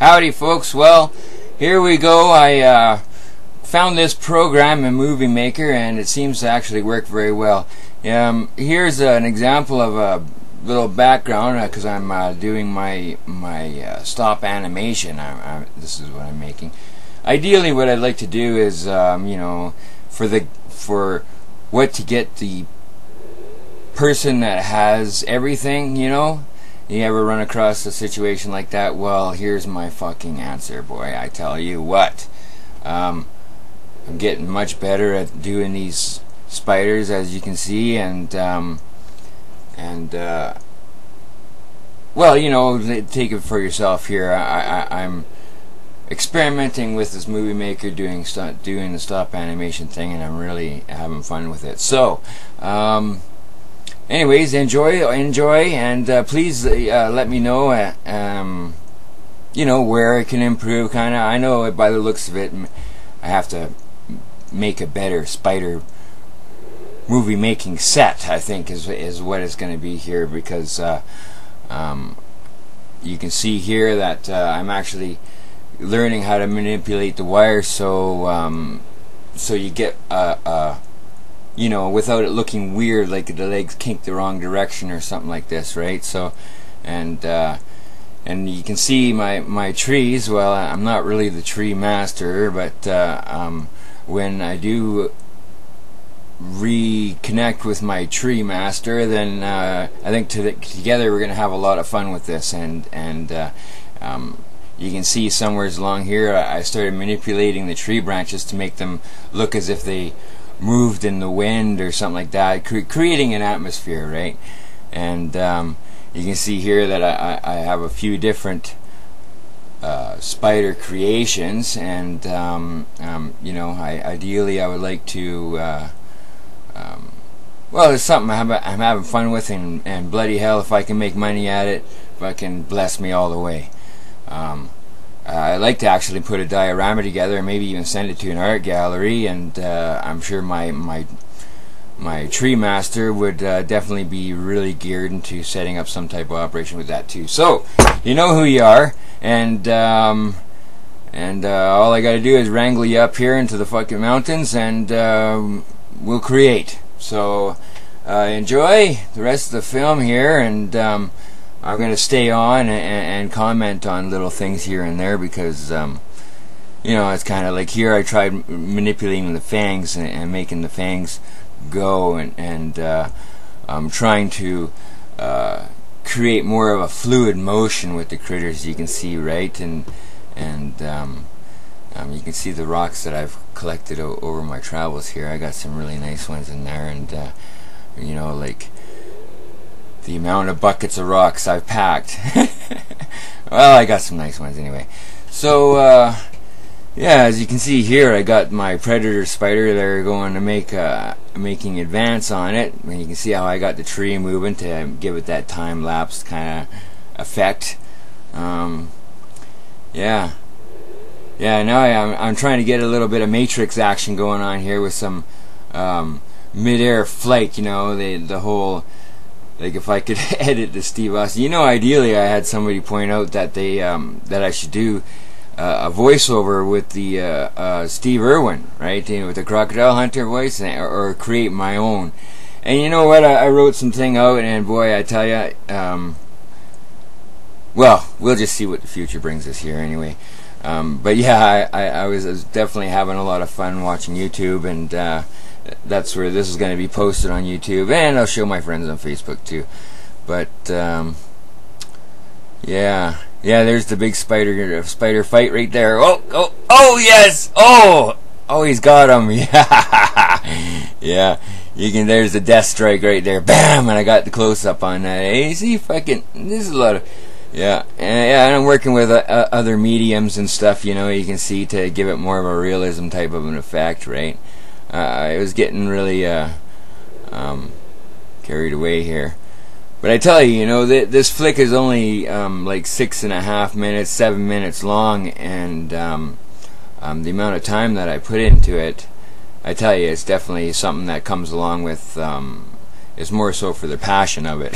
Howdy, folks. Well, here we go. I uh, found this program in Movie Maker, and it seems to actually work very well. Um, here's an example of a little background because uh, I'm uh, doing my my uh, stop animation. I, I, this is what I'm making. Ideally, what I'd like to do is, um, you know, for the for what to get the person that has everything, you know, you ever run across a situation like that? Well, here's my fucking answer, boy. I tell you what. Um, I'm getting much better at doing these spiders, as you can see, and um, and uh, well, you know, take it for yourself here. I, I, I'm experimenting with this movie maker, doing doing the stop animation thing, and I'm really having fun with it. So. Um, anyways, enjoy, enjoy, and uh, please uh, let me know, uh, um, you know, where I can improve. Kind of, I know by the looks of it, I have to make a better spider movie making set. I think is is what it's going to be here because uh, um, you can see here that uh, I'm actually learning how to manipulate the wire so um, so you get a you know, without it looking weird, like the legs kink the wrong direction or something like this, right? So, and uh, and you can see my my trees. Well, I'm not really the tree master, but uh, um, when I do reconnect with my tree master, then uh, I think to the, together we're going to have a lot of fun with this, and and uh, um, you can see somewhere along here I started manipulating the tree branches to make them look as if they moved in the wind or something like that, cre creating an atmosphere, right? And um, you can see here that I, I have a few different uh, spider creations, and um, um, you know, I, ideally I would like to. Uh, um, well, it's something I'm, I'm having fun with, and, and bloody hell, if I can make money at it, fucking bless me all the way. Um, uh, I'd like to actually put a diorama together and maybe even send it to an art gallery and uh, I'm sure my my my tree master would uh, definitely be really geared into setting up some type of operation with that too. So you know who you are and um, and uh, all I got to do is wrangle you up here into the fucking mountains and um, we'll create. So uh, enjoy the rest of the film here and um, I'm going to stay on and, and, comment on little things here and there because, um, you know, it's kind of like here I tried manipulating the fangs and, and making the fangs go and, and uh, I'm trying to uh, create more of a fluid motion with the critters you can see, right? And, and um, um, you can see the rocks that I've collected over my travels here. I got some really nice ones in there and, uh, you know, like the amount of buckets of rocks I've packed. well, I got some nice ones anyway. So, uh, yeah, as you can see here, I got my predator spider there going to make uh, making advance on it. And you can see how I got the tree moving to give it that time lapse kind of effect. Um, yeah, yeah. Now I'm I'm trying to get a little bit of matrix action going on here with some um, mid-air flight. You know, the the whole like if I could edit the Steve Austin, you know, ideally I had somebody point out that they um, that I should do uh, a voiceover with the uh, uh, Steve Irwin, right, you know, with the Crocodile Hunter voice, or, or, create my own. And you know what? I, I, wrote something out, and boy, I tell you, um, well, we'll just see what the future brings us here, anyway. Um, but yeah, I, I, I, was, definitely having a lot of fun watching YouTube, and uh, that's where this is going to be posted on YouTube, and I'll show my friends on Facebook too. But um, yeah, yeah, there's the big spider spider fight right there. Oh, oh, oh, yes! Oh, oh, he's got him. Yeah, yeah. You can. There's the death strike right there. Bam! And I got the close up on that. Hey, see, fucking. This is a lot of. Yeah, and, yeah, and I'm working with uh, other mediums and stuff. You know, you can see to give it more of a realism type of an effect, right? Uh, was getting really uh, um, carried away here. But I tell you, you know, th this flick is only um, like six and a half minutes, seven minutes long, and um, um, the amount of time that I put into it, I tell you, it's definitely something that comes along with. Um, it's more so for the passion of it,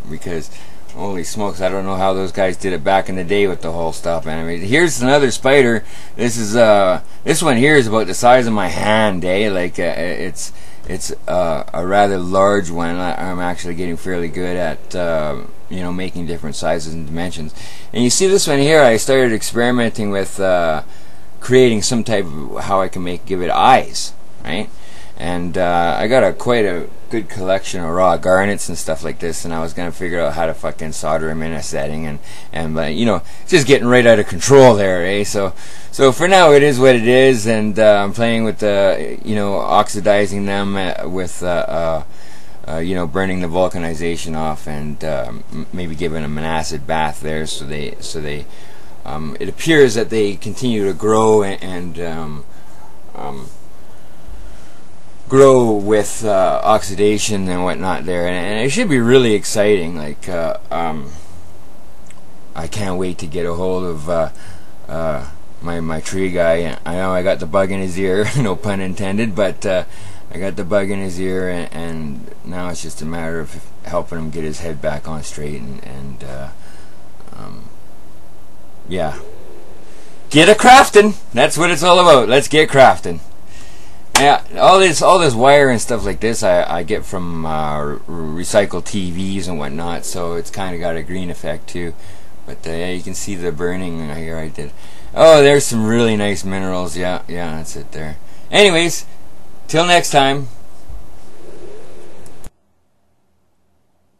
because Holy smokes, I don't know how those guys did it back in the day with the whole stop animation. Here's another spider. This is uh this one here is about the size of my hand, eh? Like uh, it's it's uh, a rather large one. I, am actually getting fairly good at uh, you know making different sizes and dimensions. And you see this one here, I started experimenting with uh, creating some type of how I can make give it eyes, right? And uh, I got a quite a good collection of raw garnets and stuff like this, and I was gonna figure out how to fucking solder them in a setting, and and uh, you know, just getting right out of control there, eh? So, so for now it is what it is, and uh, I'm playing with the, you know, oxidizing them uh, with. Uh, uh, uh, you know, burning the vulcanization off, and um, maybe giving them an acid bath there, so they, so they, um, it appears that they continue to grow and, and um, um grow with uh, oxidation and whatnot there, and, and, it should be really exciting. Like, uh, um, I can't wait to get a hold of uh, uh my my tree guy. I know I got the bug in his ear, no pun intended, but uh, I got the bug in his ear, and, and, now it's just a matter of helping him get his head back on straight, and, and uh, um, yeah. Get a crafting. That's what it's all about. Let's get crafting. Yeah, all this all this wire and stuff like this I, I get from uh, recycled TVs and whatnot, so it's kind of got a green effect too. But uh, yeah, you can see the burning here I did. Oh, there's some really nice minerals. Yeah, yeah, that's it there. Anyways, till next time.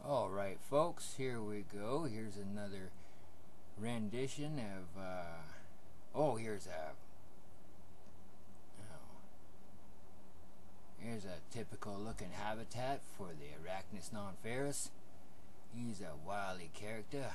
Alright, folks, here we go. Here's another rendition of. Uh, oh, here's a Here's a typical looking habitat for the Arachnus nonferus. He's a wily character.